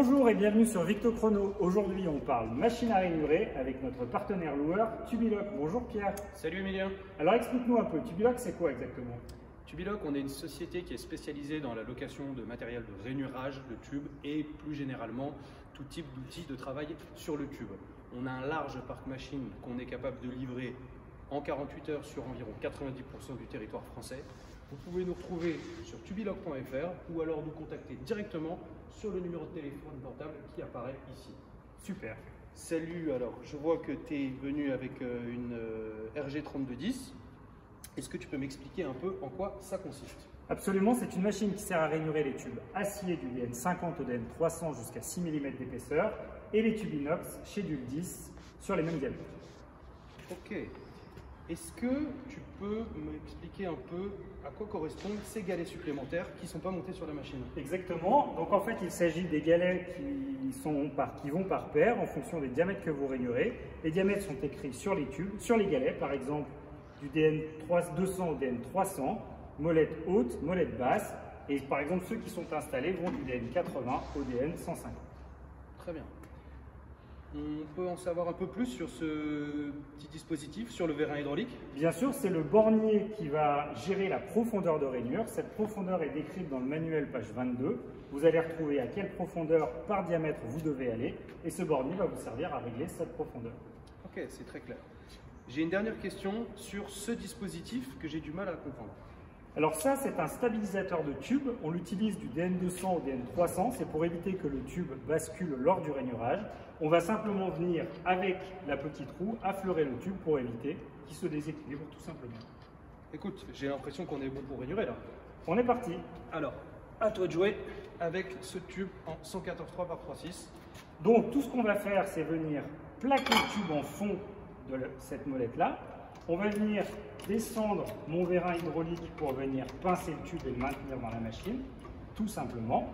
Bonjour et bienvenue sur Victo Chrono. Aujourd'hui, on parle machine à rainurer avec notre partenaire loueur Tubiloc. Bonjour Pierre. Salut Emilien. Alors explique-nous un peu, Tubiloc c'est quoi exactement? Tubiloc, on est une société qui est spécialisée dans la location de matériel de rainurage de tubes et plus généralement tout type d'outils de travail sur le tube. On a un large parc machine qu'on est capable de livrer en 48 heures sur environ 90% du territoire français. Vous pouvez nous retrouver sur tubiloc.fr ou alors nous contacter directement sur le numéro de téléphone portable qui apparaît ici. Super. Salut, alors je vois que tu es venu avec euh, une euh, RG3210. Est-ce que tu peux m'expliquer un peu en quoi ça consiste? Absolument, c'est une machine qui sert à rainurer les tubes acier du DN50 au DN300 jusqu'à 6 mm d'épaisseur et les tubes inox chez du 10 sur les mêmes diamètres. Ok. Est-ce que tu peux m'expliquer un peu à quoi correspondent ces galets supplémentaires qui ne sont pas montés sur la machine? Exactement. Donc en fait, il s'agit des galets qui, sont par, qui vont par paire en fonction des diamètres que vous rainurez. Les diamètres sont écrits sur les tubes, sur les galets, par exemple du DN 200 au DN 300, molette haute, molette basse. Et par exemple, ceux qui sont installés vont du DN 80 au DN 150. Très bien. On peut en savoir un peu plus sur ce petit dispositif, sur le vérin hydraulique Bien sûr, c'est le bornier qui va gérer la profondeur de rainure. Cette profondeur est décrite dans le manuel page 22. Vous allez retrouver à quelle profondeur par diamètre vous devez aller et ce bornier va vous servir à régler cette profondeur. Ok, c'est très clair. J'ai une dernière question sur ce dispositif que j'ai du mal à comprendre. Alors ça, c'est un stabilisateur de tube. On l'utilise du DN200 au DN300. C'est pour éviter que le tube bascule lors du rainurage. On va simplement venir, avec la petite roue, affleurer le tube pour éviter qu'il se déséquilibre tout simplement. Écoute, j'ai l'impression qu'on est bon pour rainurer là. On est parti. Alors, à toi de jouer avec ce tube en 114.3 par 3.6. Donc tout ce qu'on va faire, c'est venir plaquer le tube en fond de cette molette-là. On va venir descendre mon vérin hydraulique pour venir pincer le tube et le maintenir dans la machine, tout simplement.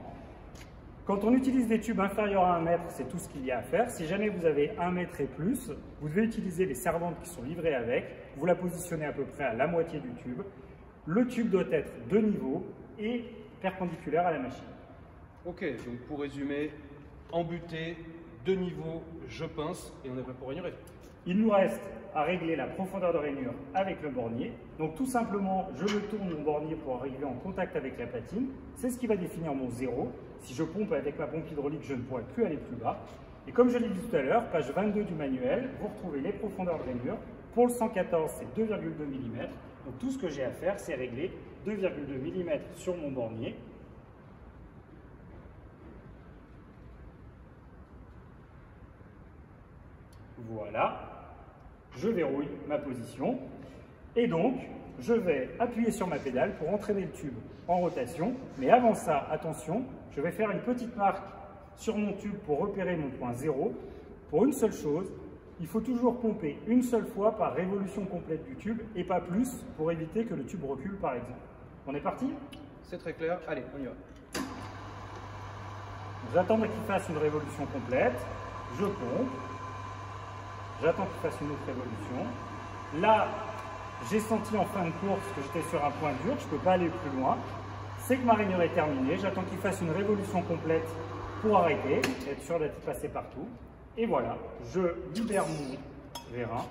Quand on utilise des tubes inférieurs à 1 mètre, c'est tout ce qu'il y a à faire. Si jamais vous avez 1 mètre et plus, vous devez utiliser les servantes qui sont livrées avec. Vous la positionnez à peu près à la moitié du tube. Le tube doit être de niveau et perpendiculaire à la machine. Ok, donc pour résumer, embuté, de niveau, je pince et on est prêt pour rainurer. Il nous reste à régler la profondeur de rainure avec le bornier. Donc tout simplement, je tourne mon bornier pour arriver en contact avec la platine. C'est ce qui va définir mon zéro. Si je pompe avec ma pompe hydraulique, je ne pourrai plus aller plus bas. Et comme je l'ai dit tout à l'heure, page 22 du manuel, vous retrouvez les profondeurs de rainure. Pour le 114, c'est 2,2 mm. Donc tout ce que j'ai à faire, c'est régler 2,2 mm sur mon bornier. Voilà je verrouille ma position et donc je vais appuyer sur ma pédale pour entraîner le tube en rotation. Mais avant ça, attention, je vais faire une petite marque sur mon tube pour repérer mon point zéro. Pour une seule chose, il faut toujours pomper une seule fois par révolution complète du tube et pas plus pour éviter que le tube recule par exemple. On est parti? C'est très clair, allez, on y va. J'attends qu'il fasse une révolution complète, je pompe, J'attends qu'il fasse une autre évolution. Là, j'ai senti en fin de course que j'étais sur un point dur, je ne peux pas aller plus loin. C'est que ma rainure est terminée, j'attends qu'il fasse une révolution complète pour arrêter, être sûr d'être passé partout. Et voilà, je libère mon vérin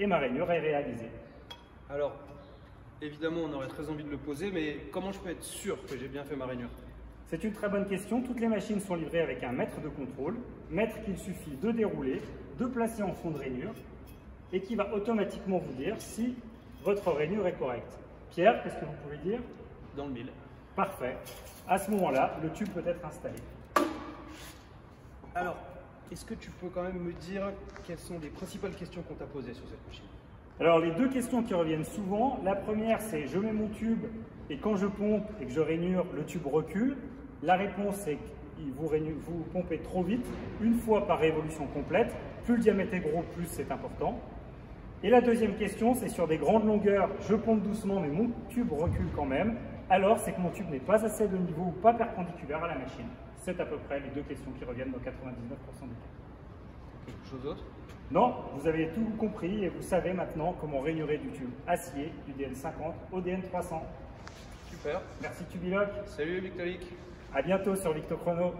et ma rainure est réalisée. Alors, évidemment, on aurait très envie de le poser, mais comment je peux être sûr que j'ai bien fait ma rainure c'est une très bonne question. Toutes les machines sont livrées avec un mètre de contrôle, mètre qu'il suffit de dérouler, de placer en fond de rainure et qui va automatiquement vous dire si votre rainure est correcte. Pierre, qu'est-ce que vous pouvez dire? Dans le mille. Parfait. À ce moment-là, le tube peut être installé. Alors, est-ce que tu peux quand même me dire quelles sont les principales questions qu'on t'a posées sur cette machine? Alors, les deux questions qui reviennent souvent, la première c'est je mets mon tube et quand je pompe et que je rainure, le tube recule. La réponse est que vous, vous pompez trop vite, une fois par révolution complète. Plus le diamètre est gros, plus c'est important. Et la deuxième question, c'est sur des grandes longueurs, je pompe doucement, mais mon tube recule quand même. Alors, c'est que mon tube n'est pas assez de niveau ou pas perpendiculaire à la machine. C'est à peu près les deux questions qui reviennent dans 99% des cas. Quelque chose d'autre Non, vous avez tout compris et vous savez maintenant comment rainurer du tube acier du DN50 au DN300. Super. Merci Tubiloc. Salut Victorique. À bientôt sur Victo Chrono.